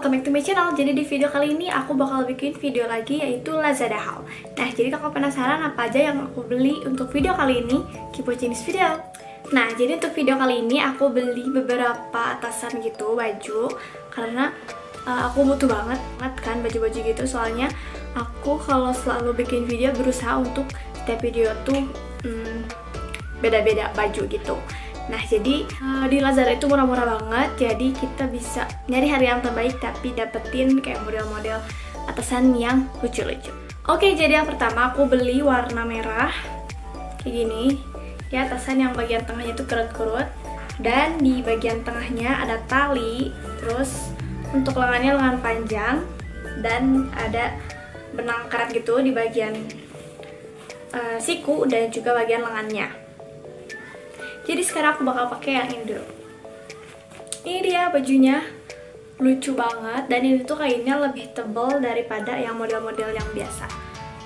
welcome back to my channel. Jadi di video kali ini aku bakal bikin video lagi yaitu Lazada haul. Nah jadi kalau penasaran apa aja yang aku beli untuk video kali ini? Keep watching this video. Nah jadi untuk video kali ini aku beli beberapa atasan gitu baju. Karena uh, aku butuh banget, banget kan baju-baju gitu. Soalnya aku kalau selalu bikin video berusaha untuk setiap video tuh hmm, beda-beda hmm, baju gitu Nah, jadi uh, di Lazada itu murah-murah banget. Jadi kita bisa nyari hari yang terbaik tapi dapetin kayak model-model atasan yang lucu-lucu. Oke, jadi yang pertama aku beli warna merah. Kayak gini. Ya, atasan yang bagian tengahnya itu kerut-kerut dan di bagian tengahnya ada tali. Terus untuk lengannya lengan panjang dan ada benang karat gitu di bagian uh, siku dan juga bagian lengannya jadi sekarang aku bakal pakai yang ini dulu ini dia bajunya. Lucu banget. Dan ini tuh kainnya lebih tebal daripada yang model-model yang biasa.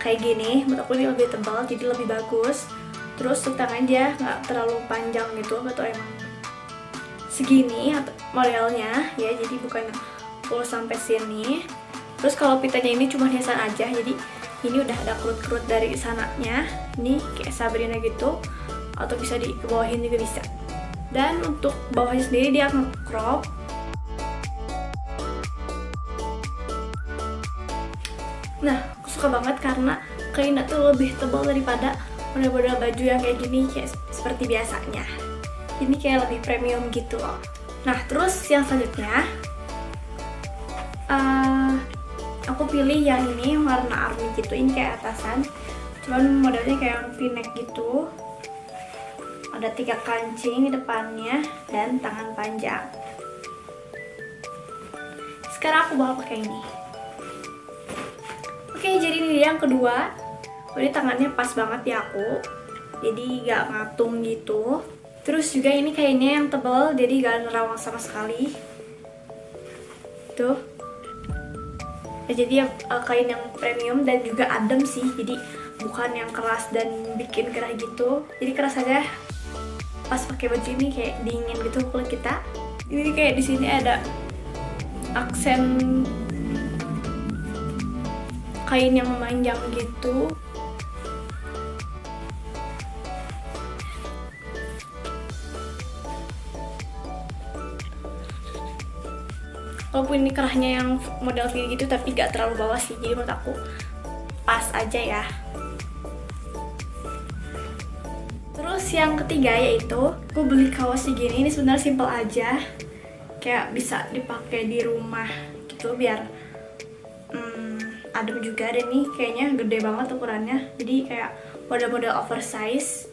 Kayak gini menurut aku ini lebih tebal jadi lebih bagus. Terus tangan dia nggak terlalu panjang gitu atau emang segini modelnya. Ya jadi bukan full sampai sini. Terus kalau pitanya ini cuma hiasan aja jadi ini udah ada kerut-kerut dari sananya. Ini kayak Sabrina gitu atau bisa di bawahin juga bisa. Dan untuk bawahnya sendiri dia nge-crop nah aku suka banget karena kainnya tuh lebih tebal daripada model-model baju yang kayak gini kayak seperti biasanya. Ini kayak lebih premium gitu loh. Nah terus yang selanjutnya uh, aku pilih yang ini warna army gitu. Ini kayak atasan cuman modelnya kayak v-neck gitu ada tiga kancing di depannya dan tangan panjang. Sekarang aku bakal pakai ini. Oke jadi ini yang kedua. Jadi tangannya pas banget ya aku. Jadi gak ngatung gitu. Terus juga ini kayaknya yang tebal jadi gak nerawang sama sekali. Tuh. Ya, jadi uh, kain yang premium dan juga adem sih. Jadi bukan yang keras dan bikin gerah gitu. Jadi keras aja pas pakai baju ini kayak dingin gitu kulit kita. Ini kayak di sini ada aksen kain yang memanjang gitu. Walaupun ini kerahnya yang model kayak gitu tapi gak terlalu bawah sih jadi menurut aku pas aja ya Terus yang ketiga yaitu aku beli kaos segini ini sebenarnya simple aja. Kayak bisa dipakai di rumah gitu biar hmm, adem juga dan nih kayaknya gede banget ukurannya. Jadi kayak model-model oversize.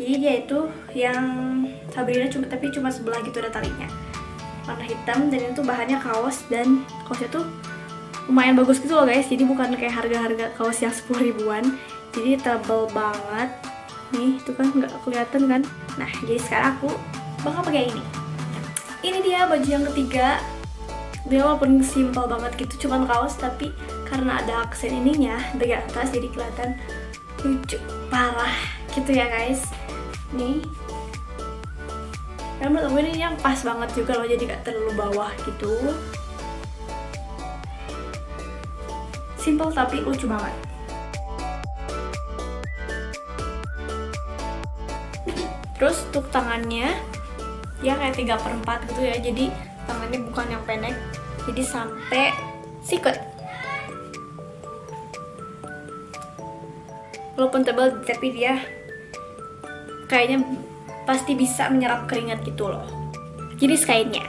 Jadi dia itu yang Sabrina cuma tapi cuma sebelah gitu ada talinya. Warna hitam dan itu bahannya kaos dan kaosnya tuh lumayan bagus gitu loh guys. Jadi bukan kayak harga-harga kaos yang 10 ribuan. Jadi tebel banget nih itu kan nggak kelihatan kan? Nah jadi sekarang aku bakal pakai ini. Ini dia baju yang ketiga. Dia walaupun simple banget gitu cuman kaos tapi karena ada aksen ininya dari atas jadi kelihatan lucu parah gitu ya guys. Nih. Dan menurut ini yang pas banget juga loh jadi gak terlalu bawah gitu. Simple tapi lucu banget terus untuk tangannya ya kayak 3 per 4 gitu ya. Jadi tangannya bukan yang pendek. Jadi sampai sikut walaupun tebal tapi dia kayaknya pasti bisa menyerap keringat gitu loh. Jadi kainnya.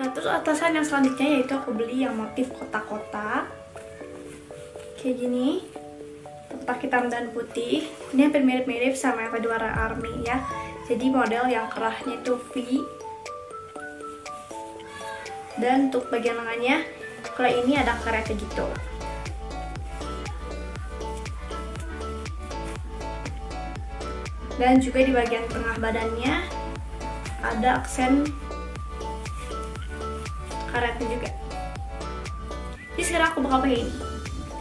Nah terus atasan yang selanjutnya yaitu aku beli yang motif kotak-kotak. Kayak gini kotak hitam dan putih. Ini hampir mirip-mirip sama yang tadi warna army ya. Jadi model yang kerahnya itu V. Dan untuk bagian lengannya kalau ini ada karetnya gitu. Dan juga di bagian tengah badannya ada aksen karetnya juga. Jadi sekarang aku bakal pakai ini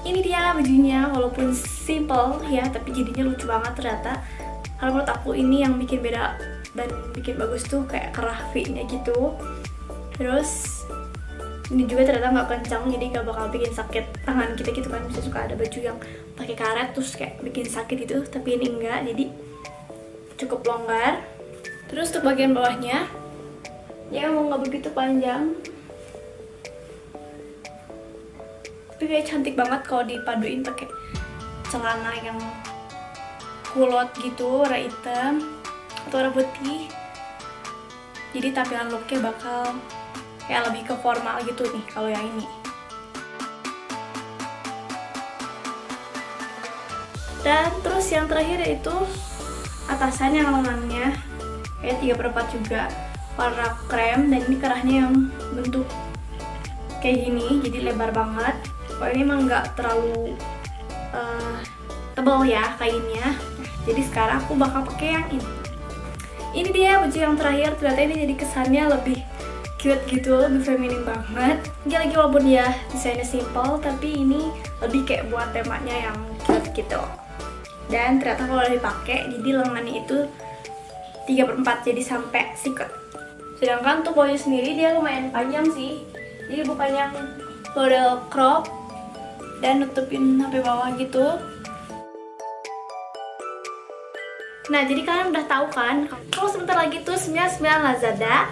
ini dia bajunya walaupun simple ya tapi jadinya lucu banget ternyata. Kalau menurut aku ini yang bikin beda dan bikin bagus tuh kayak kerah V nya gitu. Terus ini juga ternyata nggak kencang jadi nggak bakal bikin sakit tangan kita gitu kan. Bisa suka ada baju yang pakai karet terus kayak bikin sakit itu tapi ini enggak jadi cukup longgar. Terus untuk bagian bawahnya ya mau nggak begitu panjang tapi kayak cantik banget kalau dipaduin pakai celana yang kulot gitu warna hitam atau warna putih. Jadi tampilan looknya bakal kayak lebih ke formal gitu nih kalau yang ini. Dan terus yang terakhir yaitu atasannya lengannya kayak 3 per 4 juga. Warna krem dan ini kerahnya yang bentuk kayak gini jadi lebar banget kalau ini emang nggak terlalu uh, tebal ya kainnya. Jadi sekarang aku bakal pakai yang ini. Ini dia baju yang terakhir. Ternyata ini jadi kesannya lebih cute gitu lebih feminin banget. Gak lagi walaupun ya desainnya simple tapi ini lebih kayak buat temanya yang cute gitu. Dan ternyata kalau dipakai jadi lengannya itu 3 per 4 jadi sampai sikut sedangkan untuk sendiri dia lumayan panjang sih. Jadi bukan yang model crop dan nutupin sampai bawah gitu. Nah, jadi kalian udah tahu kan, kalau sebentar lagi tuh 99 Lazada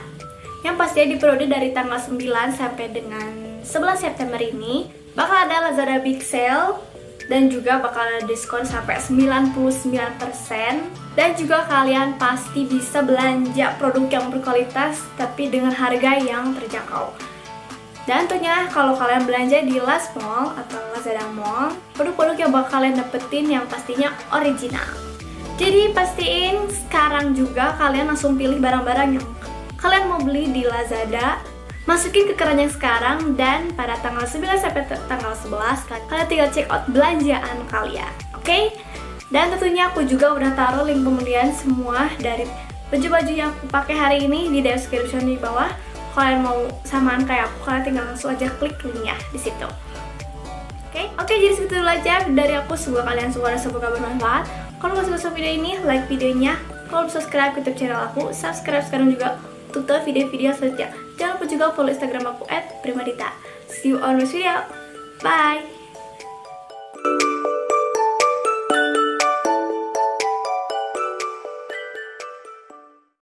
yang pastinya di periode dari tanggal 9 sampai dengan 11 September ini bakal ada Lazada Big Sale dan juga bakal ada diskon sampai 99% dan juga kalian pasti bisa belanja produk yang berkualitas tapi dengan harga yang terjangkau. Dan tentunya kalau kalian belanja di Last Mall atau Lazada Mall, produk-produk yang bakal kalian dapetin yang pastinya original. Jadi pastiin sekarang juga kalian langsung pilih barang-barang yang kalian mau beli di Lazada masukin ke keranjang sekarang dan pada tanggal 9 sampai tanggal 11 kalian tinggal check out belanjaan kalian oke okay? dan tentunya aku juga udah taruh link pembelian semua dari baju-baju yang aku pakai hari ini di description di bawah kalian mau samaan kayak aku kalian tinggal langsung aja klik linknya di situ oke okay? oke okay, jadi segitu dulu aja dari aku semoga kalian semua dan semoga bermanfaat kalau mau suka video ini like videonya kalau subscribe ke youtube channel aku subscribe sekarang juga tutup video-video selanjutnya. Jangan lupa juga follow Instagram aku @primadita. See you on next video. Bye.